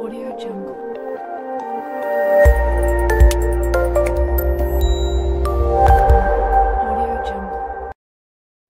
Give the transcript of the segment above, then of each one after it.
Audio Jungle.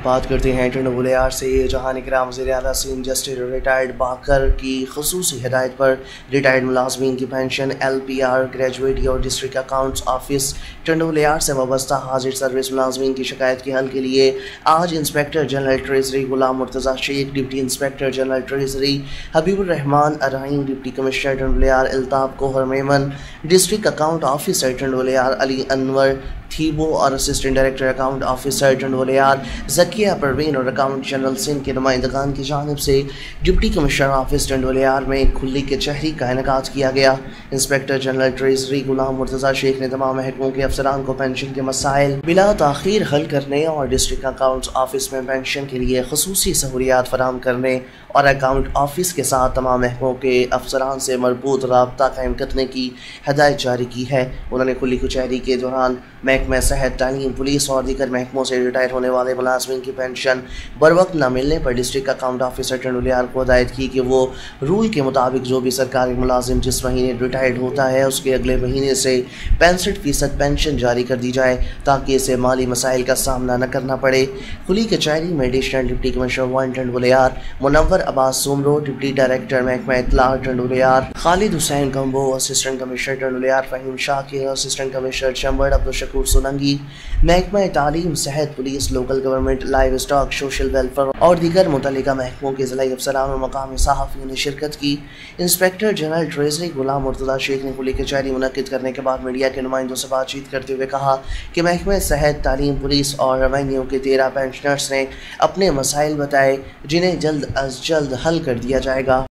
बात करते हैं टंडोलियार से, जहाँ निगरान वजी अला सीन जस्टिस रिटायर्ड बाकर की खसूस हदायत पर रिटायर्ड मुलाजमीन की pension L P R gratuity और डिस्ट्रिक्ट अकाउंट्स ऑफ़िस टंडोलियार से वाबस्ता हाजिर सर्विस मुलाजमीन की शिकायत के हल के लिए आज inspector general treasury Ghulam Murtaza Shaikh deputy inspector general treasury Habiburrahman Arain deputy commissioner Tando Allahyar Altaf Kohar Memon district account officer Tando Allahyar Ali Anwar Thebo और assistant director account officer Tando Allahyar Zakia Parveen और account general Sindh के नुमाइंदगान की जानब से deputy commissioner office टंडोलियार में खुली कचहरी का इनका किया गया। Inspector general treasury Ghulam Murtaza Shaikh ने तमाम महकमों के अफसरान को पेंशन के मसाइल बिला तखीर हल करने और डिस्ट्रिक्ट अकाउंट ऑफ़िस में पेंशन के लिए खसूसी सहूलियात फराम करने और अकाउंट ऑफ़िस के साथ तमाम महकमों के अफसरान से मरबूत रबता कायम करने की हदायत जारी की है। उन्होंने खुली कचहरी के दौरान महकमा सेहत तालीम पुलिस और दीगर महकमों से रिटायर होने वाले मुलाजमिन की पेंशन बर वक्त न मिलने पर डिस्ट्रिक्ट अकाउंट ऑफिसर टंडुलियार को हदायत की कि वो रूल के मुताबिक जो भी सरकारी मुलाजिम जिस महीने रिटायर्ड होता है, उसके अगले महीने से पैंसठ फ़ीसद पेंशन जारी कर दी जाए ताकि इसे माली मसाइल का सामना न करना पड़े। खुली कचहरी में additional deputy commissioner one Tando Allahyar Munawar Abbas Soomro, deputy director महकमा इतला Tando Allahyar Khalid Hussain Kamboh assistant commissioner Tando Allahyar Faheem Shakir assistant commissioner Chambar Abdul Shakoor Solangi. महकमा तालीम, सेहत, police local government livestock social welfare और दीगर मुतल महकमों के ज़िला अफसरान और मकामी सहाफ़ियों ने शिरकत की। Inspector general treasury Ghulam Murtaza Shaikh ने खुली कचहरी मुनद करने के बाद मीडिया के नुमाइंदों से बातचीत करते हुए कहा कि महकमा सेहत, तालीम, पुलिस और रेवेन्यू के तेरह पेंशनर्स ने अपने मसाइल बताए, जिन्हें जल्द अज जल्द हल कर दिया जाएगा।